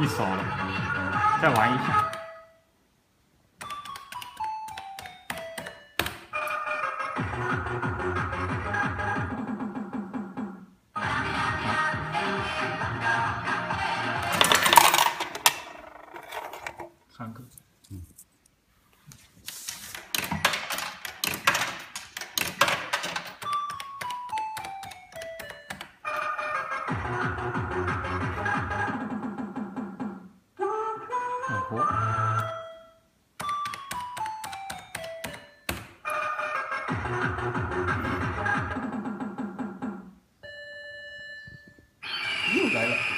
一手了，再玩一下。三个。哦 You guys.